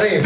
Allez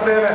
parte de la